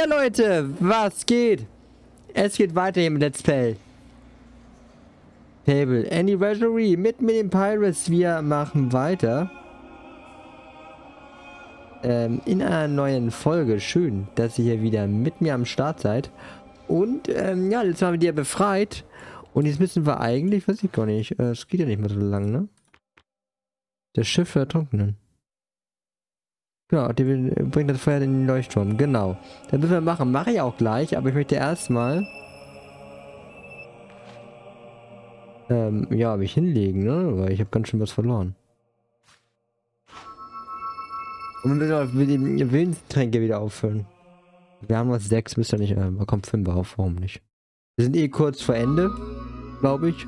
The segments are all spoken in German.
Ja, Leute, was geht? Es geht weiter mit Let's Play. Table Anniversary mit mit den Pirates. Wir machen weiter. Ähm, in einer neuen Folge. Schön, dass ihr hier wieder mit mir am Start seid. Und, ähm, ja, jetzt haben wir die befreit. Und jetzt müssen wir eigentlich, weiß ich gar nicht, äh, es geht ja nicht mehr so lang, ne? Das Schiff vertrocknen. Genau, die bringt das Feuer in den Leuchtturm. Genau. Das müssen wir machen. Mache ich auch gleich, aber ich möchte erstmal... Ähm, ja, mich hinlegen, ne? Weil ich habe ganz schön was verloren. Und wir müssen die Willenstränke wieder auffüllen. Wir haben was sechs, müsste nicht, äh, man kommt fünf auf, warum nicht? Wir sind eh kurz vor Ende, glaube ich.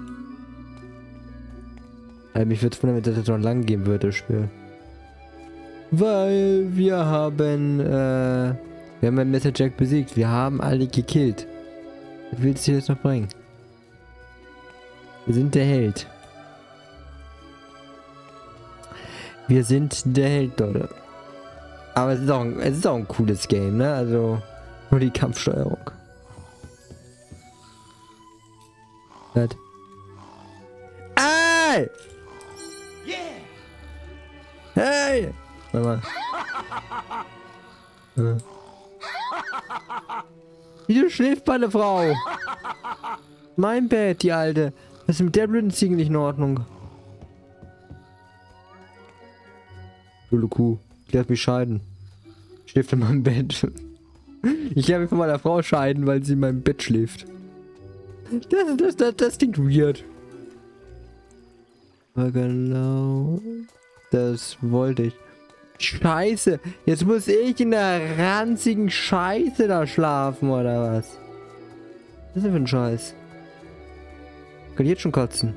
Also mich würde es wundern, wenn das jetzt noch lang gehen würde, das Spiel. Weil wir haben, äh, wir haben Mr. Jack besiegt. Wir haben alle gekillt. Was willst du jetzt noch bringen? Wir sind der Held. Wir sind der Held, Leute. Aber es ist auch ein, es ist auch ein cooles Game, ne? Also, nur die Kampfsteuerung. Was? Ey! Hey! Warte mal. Äh. Wieso schläft meine Frau? Mein Bett, die alte. Was ist mit der blöden Ziege nicht in Ordnung? Dulle Kuh. Ich lass mich scheiden. Schläft in meinem Bett. Ich habe von meiner Frau scheiden, weil sie in meinem Bett schläft. Das, das, das, das klingt weird. Aber genau. Das wollte ich. Scheiße. Jetzt muss ich in der ranzigen Scheiße da schlafen, oder was? Was ist denn für ein Scheiß? Kann ich jetzt schon kotzen?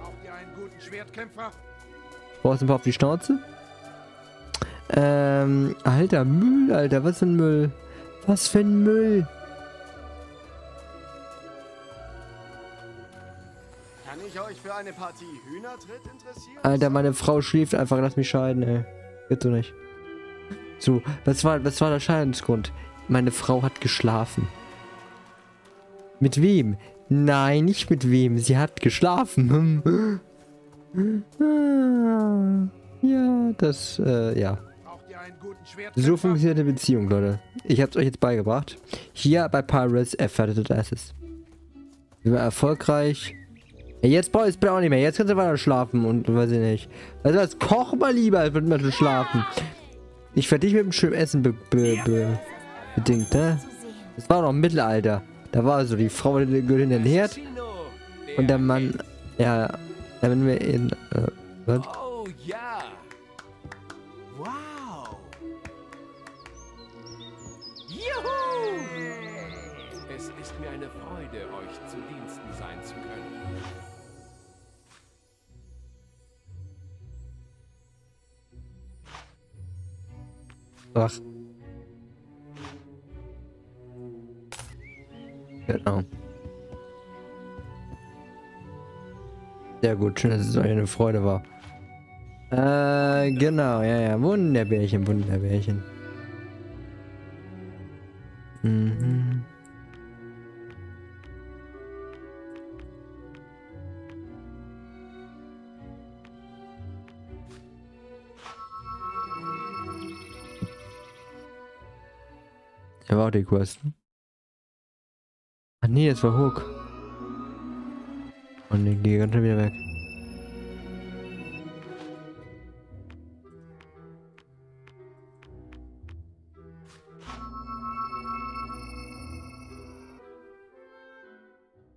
Braucht ihr einen guten Schwertkämpfer? Brauchst du ein paar auf die Schnauze? Ähm, alter, Müll, alter, was für ein Müll? Was für ein Müll? Euch für eine Partie Hühnertritt interessieren? Alter, meine Frau schläft einfach, lass mich scheiden, ey. Geht so nicht. So, was war, was war der Scheidungsgrund? Meine Frau hat geschlafen. Mit wem? Nein, nicht mit wem. Sie hat geschlafen. ja, das, äh, ja. Ihr? So funktioniert eine Beziehung, Leute. Ich hab's euch jetzt beigebracht. Hier bei Pirates Erfertigt Asses. Wir waren erfolgreich. Jetzt brauche ich es auch nicht mehr. Jetzt kannst du weiter schlafen und weiß ich nicht. Also das koch mal lieber, als mit mir schlafen. Ich werde dich mit dem schönen Essen be be be bedingt, ne? Das war noch im Mittelalter. Da war so die Frau in den Herd und der Mann, ja, ja, wenn wir in, äh, was? Oh ja. Ach. Genau. Sehr gut, schön, dass es euch eine Freude war. Äh, genau, ja, ja. Wunderbärchen, Wunderbärchen. Die Quest. ne? Ah nee, das war Hook. Und die geht ganz schnell wieder weg.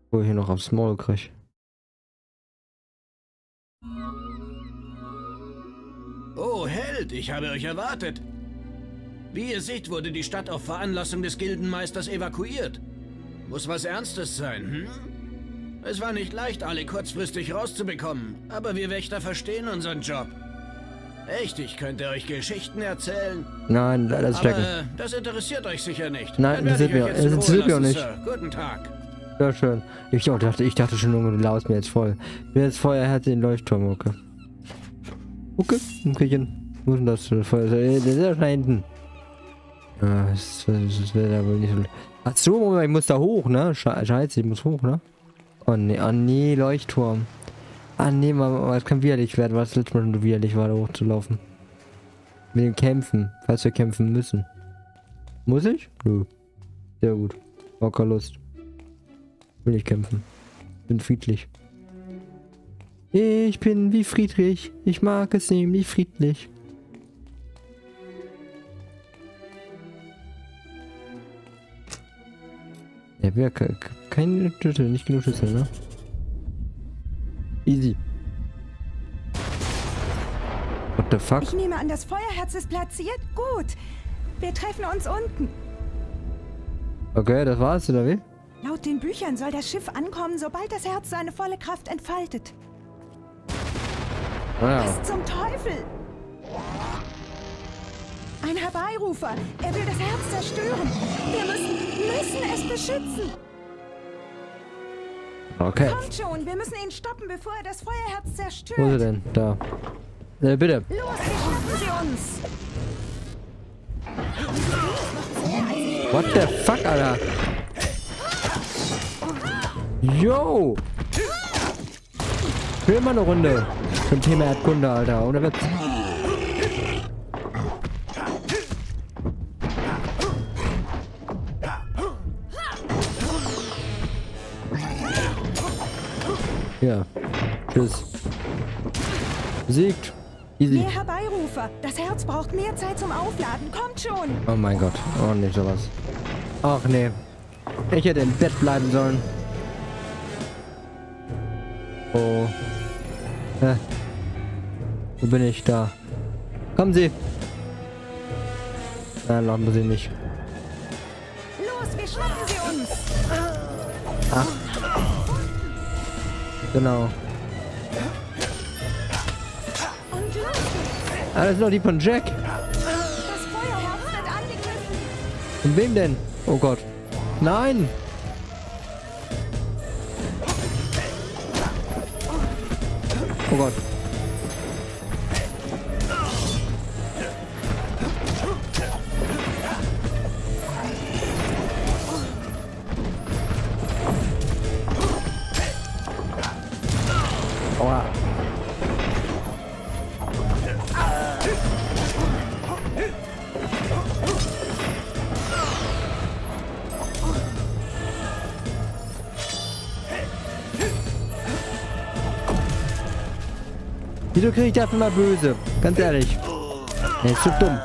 Wo ich hier noch aufs Maul krieg. Oh, Held, ich habe euch erwartet. Wie ihr seht, wurde die Stadt auf Veranlassung des Gildenmeisters evakuiert. Muss was Ernstes sein, hm? Es war nicht leicht, alle kurzfristig rauszubekommen, aber wir Wächter verstehen unseren Job. Echt, ich könnte euch Geschichten erzählen, Nein, lass aber stecken. äh, das interessiert euch sicher nicht. Nein, ich interessiert jetzt in interessiert auch lassen, Sir. Guten Tag. Ja, schön. Ich auch dachte, ich dachte schon, du laust mir jetzt voll. Wer jetzt Feuer hat den Leuchtturm, okay. Okay, ein Küchen. Wo ist denn das? für Feuer? Der ist ja schon da hinten. Ja, das, das wäre da wohl nicht so. Ach so, ich muss da hoch, ne? Sche- Scheiße, ich muss hoch, ne? Oh nee, oh nee, Leuchtturm. Ah nee, es kann widerlich werden, weil es letztes Mal schon widerlich war, da hochzulaufen. Mit dem Kämpfen, falls wir kämpfen müssen. Muss ich? Nö. Sehr gut. Keine Lust. Will ich kämpfen. Bin friedlich. Ich bin wie Friedrich. Ich mag es nämlich friedlich. Ja, wir ke- ke- kein Schlüssel, nicht genug Schlüssel, ne? Easy. What the fuck? Ich nehme an, das Feuerherz ist platziert. Gut. Wir treffen uns unten. Okay, das war's, oder wie? Laut den Büchern soll das Schiff ankommen, sobald das Herz seine volle Kraft entfaltet. Naja. Was zum Teufel? Herbeirufer. Er will das Herz zerstören. Wir müssen, müssen es beschützen. Okay. Kommt schon, wir müssen ihn stoppen, bevor er das Feuerherz Wo ist er zerstört. denn? Da. Äh, bitte. Los, wir schnappen sie uns. What the fuck, Alter? Yo! Will immer eine Runde. Zum Thema Erdkunde, Alter. Ohne Witz. Tschüss. Besiegt. Easy. Mehr Herbeirufer. Das Herz braucht mehr Zeit zum Aufladen. Kommt schon. Oh mein Gott. Oh, nicht sowas. Ach nee. Ich hätte im Bett bleiben sollen. Oh. Hä? Wo bin ich? Da. Kommen Sie. Nein, wir sie nicht. Los, wir schnappen sie uns. Genau. Ah, das sind doch die von Jack. Von wem denn? Oh Gott. Nein! Oh Gott. Wieso kriege ich das immer böse? Ganz ehrlich. Der ist so dumm.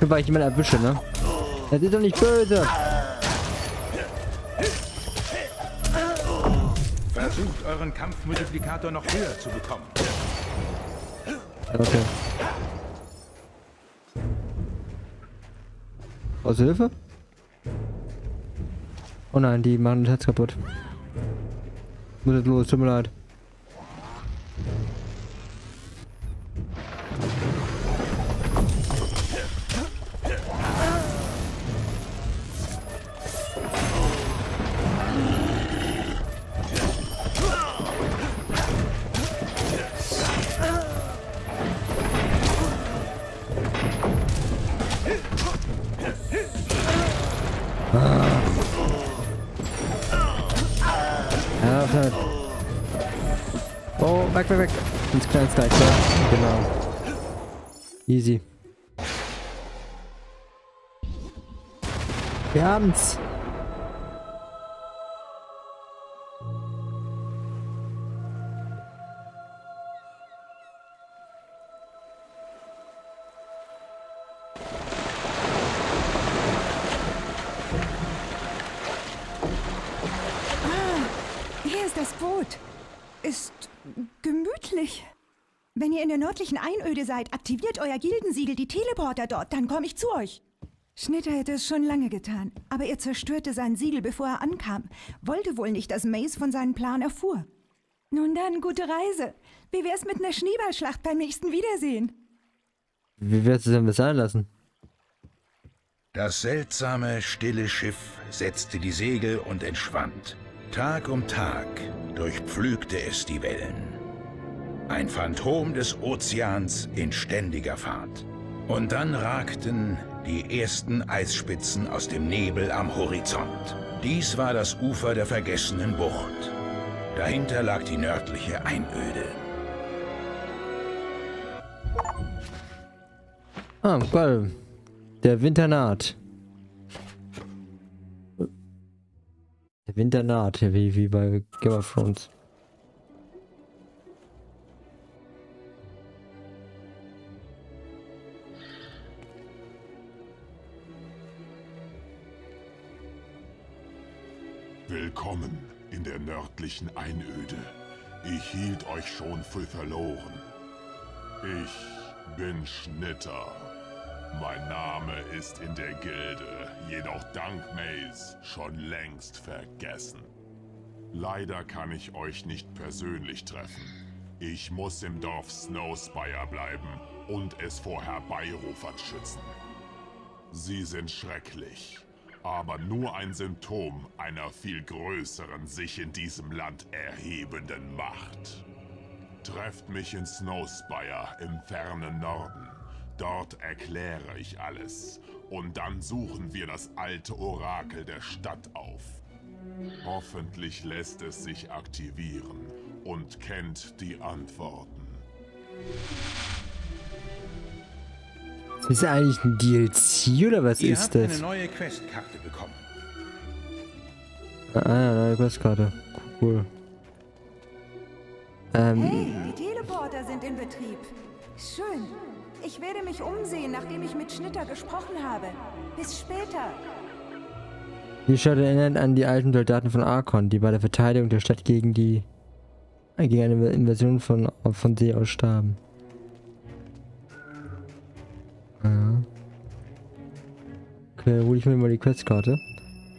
Nur weil ich jemanden erwische, ne? Das ist doch nicht böse. Versucht euren Kampfmultiplikator noch höher zu bekommen. Okay. Aus Hilfe? Oh nein, die machen das Herz kaputt. Muss jetzt los, tut mir leid. Oh, weg, weg, weg. Ins kleinste Eck, ja. Genau. Easy. Wir haben's. Hier ist das Boot. Ist gemütlich. Wenn ihr in der nördlichen Einöde seid, aktiviert euer Gildensiegel die Teleporter dort, dann komme ich zu euch. Schnitter hätte es schon lange getan, aber er zerstörte sein Siegel, bevor er ankam. Wollte wohl nicht, dass Mace von seinem Plan erfuhr. Nun dann, gute Reise. Wie wär's mit einer Schneeballschlacht beim nächsten Wiedersehen? Wie wirst du denn das sein lassen? Das seltsame, stille Schiff setzte die Segel und entschwand. Tag um Tag durchpflügte es die Wellen. Ein Phantom des Ozeans in ständiger Fahrt. Und dann ragten Die ersten Eisspitzen aus dem Nebel am Horizont. Dies war das Ufer der vergessenen Bucht. Dahinter lag die nördliche Einöde. Ah, geil. Der Winter naht. Der Winter naht, wie, wie bei Game of Thrones. Willkommen in der nördlichen Einöde. Ich hielt euch schon für verloren. Ich bin Schnitter. Mein Name ist in der Gilde, jedoch dank Maze schon längst vergessen. Leider kann ich euch nicht persönlich treffen. Ich muss im Dorf Snowspire bleiben und es vor Herbeirufern schützen. Sie sind schrecklich, aber nur ein Symptom einer viel größeren, sich in diesem Land erhebenden Macht. Trefft mich in Snowspire im fernen Norden. Dort erkläre ich alles. Und dann suchen wir das alte Orakel der Stadt auf. Hoffentlich lässt es sich aktivieren und kennt die Antworten. Ist das eigentlich ein DLC oder was Ihr ist habt eine das? neue Questkarte bekommen. Ah ja, neue Questkarte. Cool. Ähm, Hey, die Teleporter sind in Betrieb. Schön. Ich werde mich umsehen, nachdem ich mit Schnitter gesprochen habe. Bis später. die Stadt erinnert an die alten Soldaten von Arkon, die bei der Verteidigung der Stadt gegen die gegen eine Invasion von, von See aus starben. Ja. Okay, hole ich mir mal die Questkarte.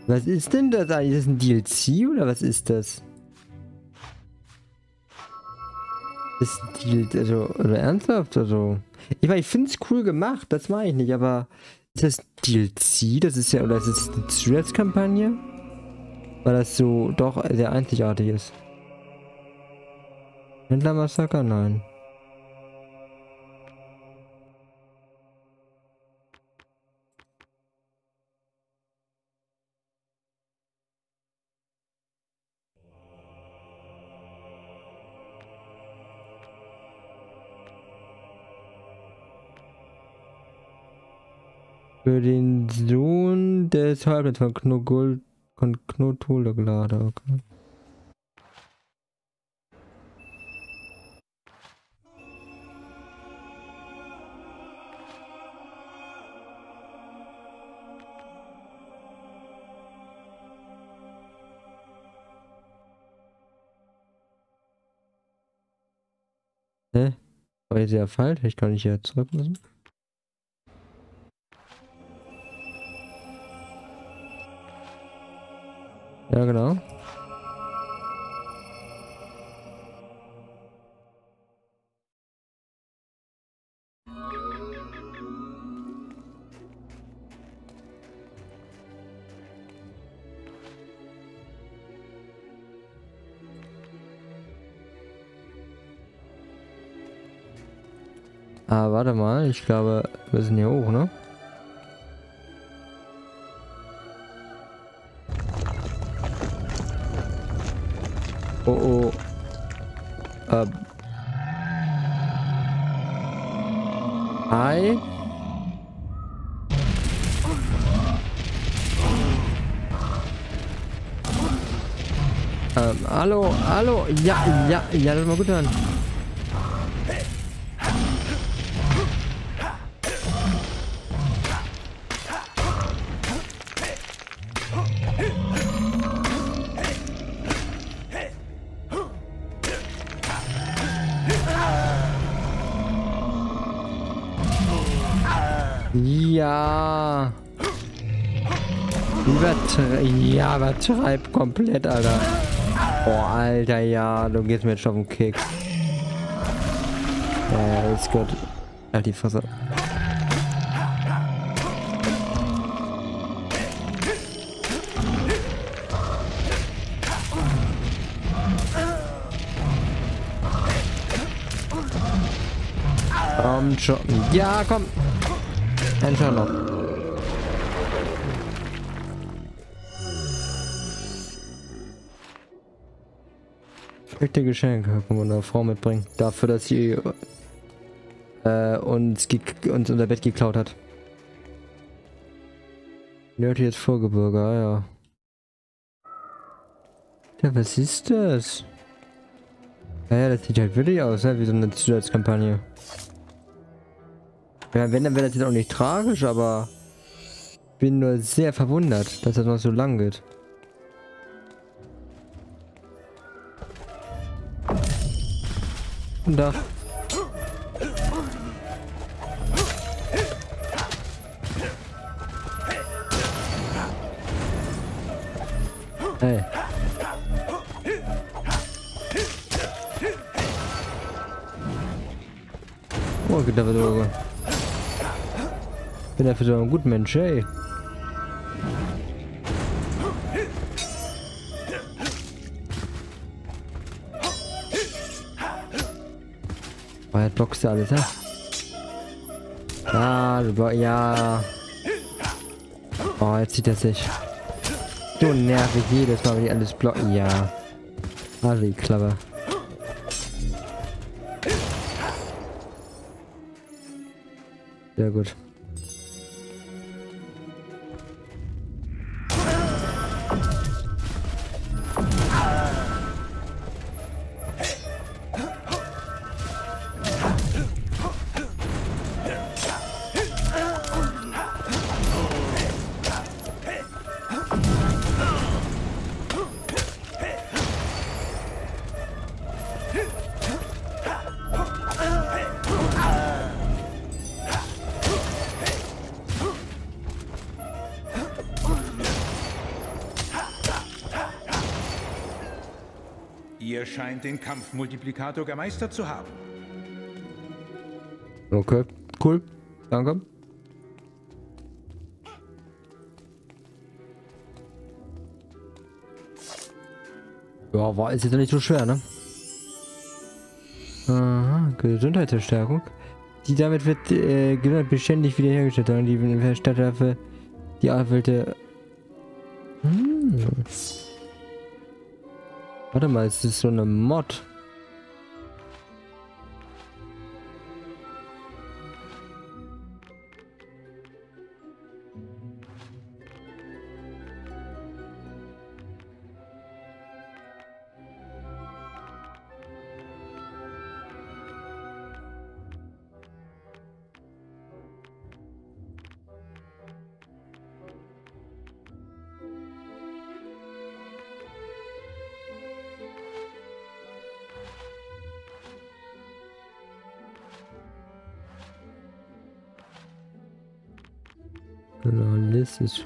Was ist denn das eigentlich? Ist das ein DLC oder was ist das? Ist ein DLC, also, oder ernsthaft, also. Ich meine, ich finde es cool gemacht, das meine ich nicht, aber ist das DLC? Das ist ja, oder ist es eine Zusatzkampagne? Weil das so doch sehr einzigartig ist. Händlermassaker? Nein. Für den Sohn des Halbblits von Knogul von Knotulaglade, okay. Hä? War jetzt ja falsch? Ich kann nicht hier zurück müssen. Ja, genau. Ah, warte mal, ich glaube, wir sind hier hoch, ne? Oh oh. Ähm. Hi. Ähm, hallo, hallo. Ja, ja, ja, das mal gut an. Ja. Übertre ja, übertreib komplett, Alter. Boah, Alter, ja, du gehst mir jetzt auf den Kick. Ja, ist gut. Halt die Fresse. Komm schon. Ja, komm. Ein Sherlock. Versteckte Geschenke kann man eine Frau mitbringen. Dafür, dass sie äh, uns, uns unser Bett geklaut hat. Nerdy jetzt Vorgebirge, ah, ja. Ja, was ist das? Ah naja, das sieht halt wirklich aus, ne? wie so eine Zusatzkampagne. Ja, wenn, dann wäre das jetzt auch nicht tragisch, aber bin nur sehr verwundert, dass das noch so lang geht. Und da. Hey. Oh, geht da wieder Bin dafür so ein guter Mensch, ey. Oh, jetzt blockst du alles, ja? Ja, du, ja. Oh, jetzt sieht er sich. So nervig jedes Mal, wenn die alles blocken. Ja. Ah, wie clever. Sehr gut. Ihr scheint den Kampfmultiplikator gemeistert zu haben. Okay, cool. Danke. Ja, war ist jetzt nicht so schwer, ne? Aha, Gesundheitsverstärkung. Die damit wird äh, Gesundheit beständig wiederhergestellt und die verstärkt dafür die Anwälte. Hm. Warte mal, ist das so eine Mod? Das ist.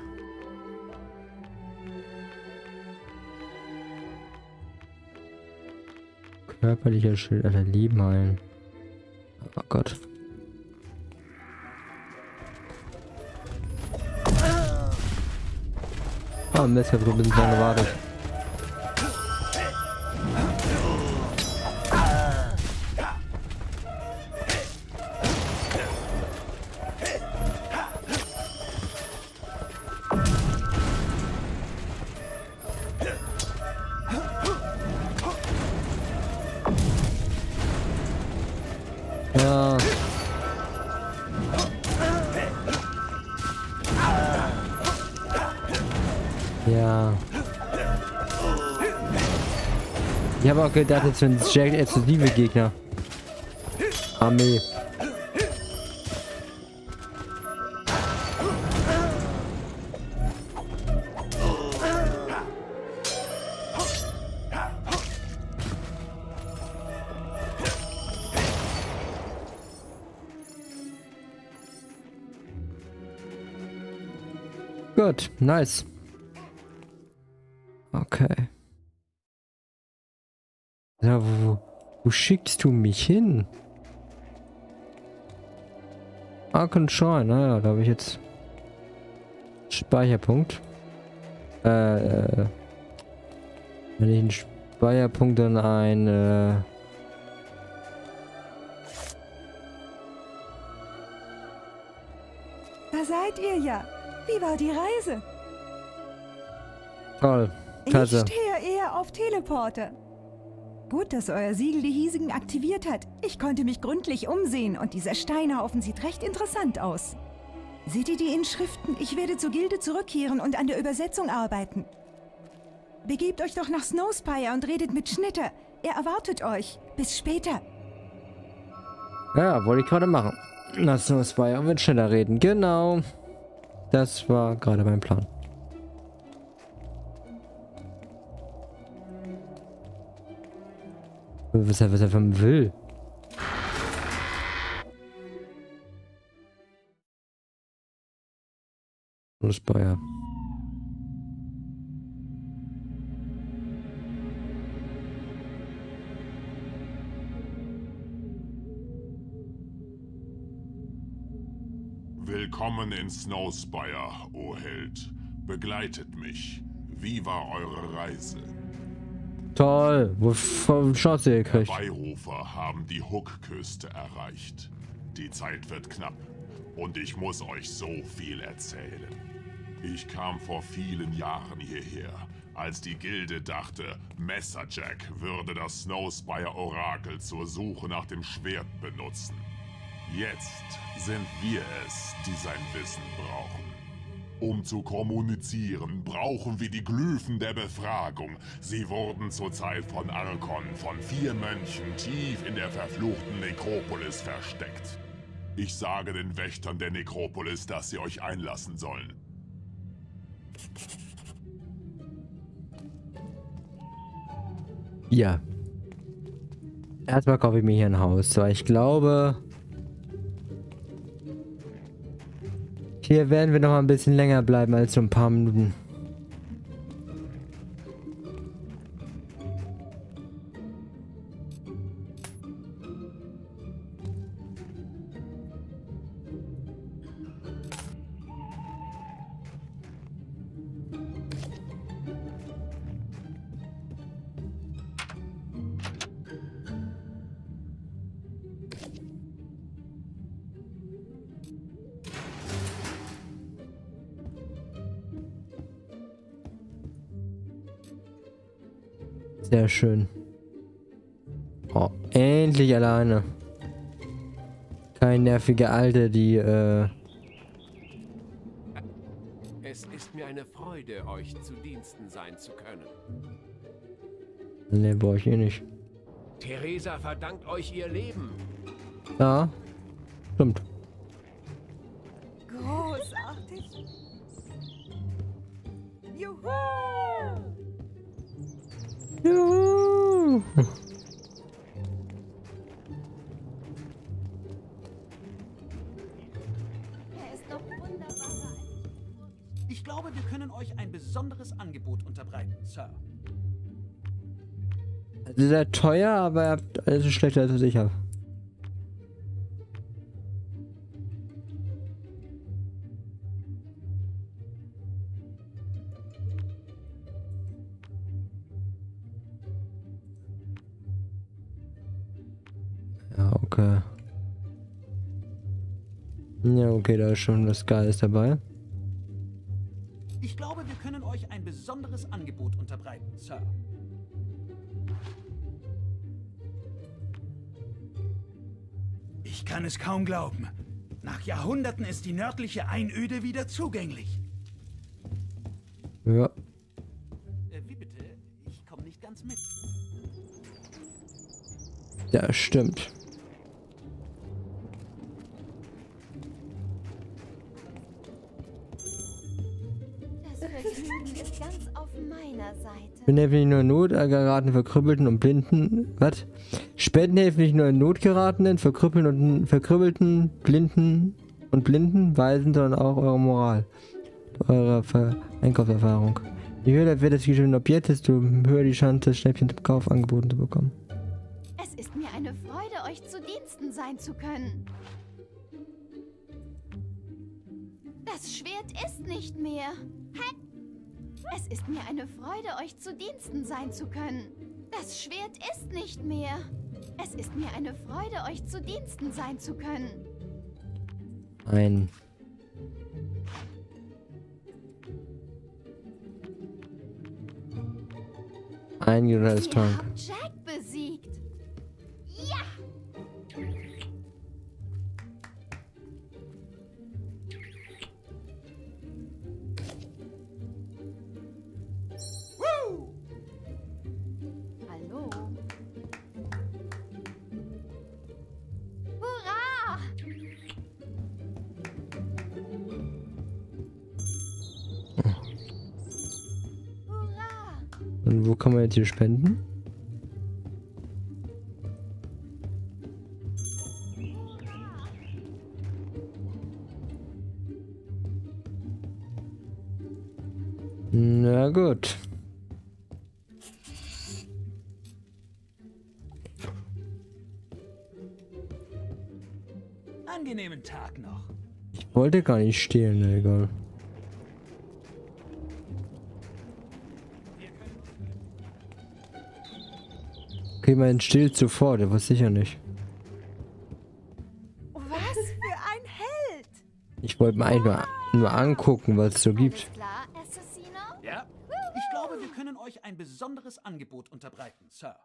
Körperlicher Schild aller Leben heilen. Oh Gott. Ah, oh, Mist, ich hab so. Habe auch gedacht, jetzt sind Jack exklusive Gegner. Armee. Gut, nice. Okay. Ja, wo, wo schickst du mich hin? Arkansas, naja, da habe ich jetzt Speicherpunkt. Äh, äh, wenn ich einen Speicherpunkt dann ein, äh, Da seid ihr ja. Wie war die Reise? Toll. Klasse. Ich stehe eher auf Teleporter. Gut, dass euer Siegel die hiesigen aktiviert hat. Ich konnte mich gründlich umsehen und dieser Steinhaufen sieht recht interessant aus. Seht ihr die Inschriften? Ich werde zur Gilde zurückkehren und an der Übersetzung arbeiten. Begebt euch doch nach Snowspire und redet mit Schnitter. Er erwartet euch. Bis später. Ja, wollte ich gerade machen. Uns bei und mit schneller reden. Genau. Das war gerade mein Plan. Was er, was er von will. Los, Bayer. Willkommen in Snowspire, o Held. Begleitet mich. Wie war eure Reise? Toll. Chance gekriegt? Beirufer haben die Hookküste erreicht. Die Zeit wird knapp. Und ich muss euch so viel erzählen. Ich kam vor vielen Jahren hierher, als die Gilde dachte, Messerjack würde das Snowspire Orakel zur Suche nach dem Schwert benutzen. Jetzt sind wir es, die sein Wissen brauchen. Um zu kommunizieren, brauchen wir die Glyphen der Befragung. Sie wurden zur Zeit von Arkon von vier Mönchen tief in der verfluchten Nekropolis versteckt. Ich sage den Wächtern der Nekropolis, dass sie euch einlassen sollen. Ja. Erstmal kaufe ich mir hier ein Haus, weil ich glaube... Hier werden wir noch ein bisschen länger bleiben als so ein paar Minuten. Sehr schön. Oh, endlich alleine. Kein nerviger Alte, die, äh... Es ist mir eine Freude, euch zu Diensten sein zu können. Ne, brauche ich eh nicht. Theresa verdankt euch ihr Leben. Ja. Stimmt. Großartig. Juhu! Juhu. Er ist noch wunderbarer als ich glaube, wir können euch ein besonderes Angebot unterbreiten, Sir. Also sehr teuer, aber ihr habt alles schlechter als was ich habe. Schon was Geiles dabei. Ich glaube, wir können euch ein besonderes Angebot unterbreiten, Sir. Ich kann es kaum glauben. Nach Jahrhunderten ist die nördliche Einöde wieder zugänglich. Ja. Äh, wie bitte? Ich komme nicht ganz mit. Ja, stimmt. Seite. Spenden helfen nicht nur in Not geratenen, Verkrüppelten und Blinden. Was? Spenden helfen nicht nur in Not geratenen, Verkrüppelten und Verkrüppelten, Blinden und Blinden, Weisen, sondern auch eure Moral. Eure Ver Einkaufserfahrung. Je höher der Wert des gegebenen Objektes, desto höher die Chance, das Schnäppchen zum Kauf angeboten zu bekommen. Es ist mir eine Freude, euch zu Diensten sein zu können. Das Schwert ist nicht mehr. Es ist mir eine Freude, euch zu Diensten sein zu können. Das Schwert ist nicht mehr. Es ist mir eine Freude, euch zu Diensten sein zu können. Ein. Ein Ihr Tank. Jack Und wo kann man jetzt hier spenden? Na gut. Angenehmen Tag noch. Ich wollte gar nicht stehlen, na egal. Mein still sofort, der war sicher nicht. Was für ein Held! Ich wollte mir eigentlich nur, nur angucken, was es so gibt. Alles klar, Assassino? Ja? Ich glaube, wir können euch ein besonderes Angebot unterbreiten, Sir.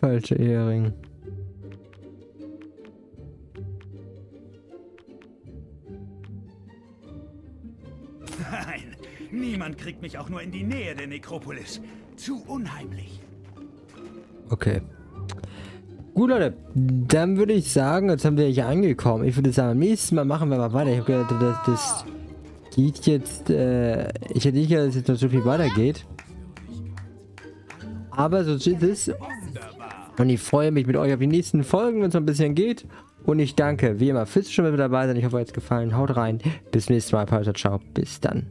Falscher Ehering. Niemand kriegt mich auch nur in die Nähe der Nekropolis. Zu unheimlich. Okay. Gut, Leute. Dann würde ich sagen, jetzt haben wir hier angekommen. Ich würde sagen, beim nächsten Mal machen wir mal weiter. Ich habe gedacht, das, das geht jetzt... Äh, ich hätte nicht gedacht, dass es jetzt noch so viel weitergeht. Aber so ist es. Und ich freue mich mit euch auf die nächsten Folgen, wenn es noch ein bisschen geht. Und ich danke, wie immer, fürs schon mal dabei sein. Ich hoffe, euch hat es gefallen. Haut rein. Bis zum nächsten Mal. Ciao. Bis dann.